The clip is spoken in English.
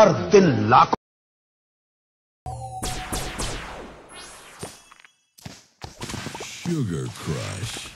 हर दिन लाखों Sugar Crush.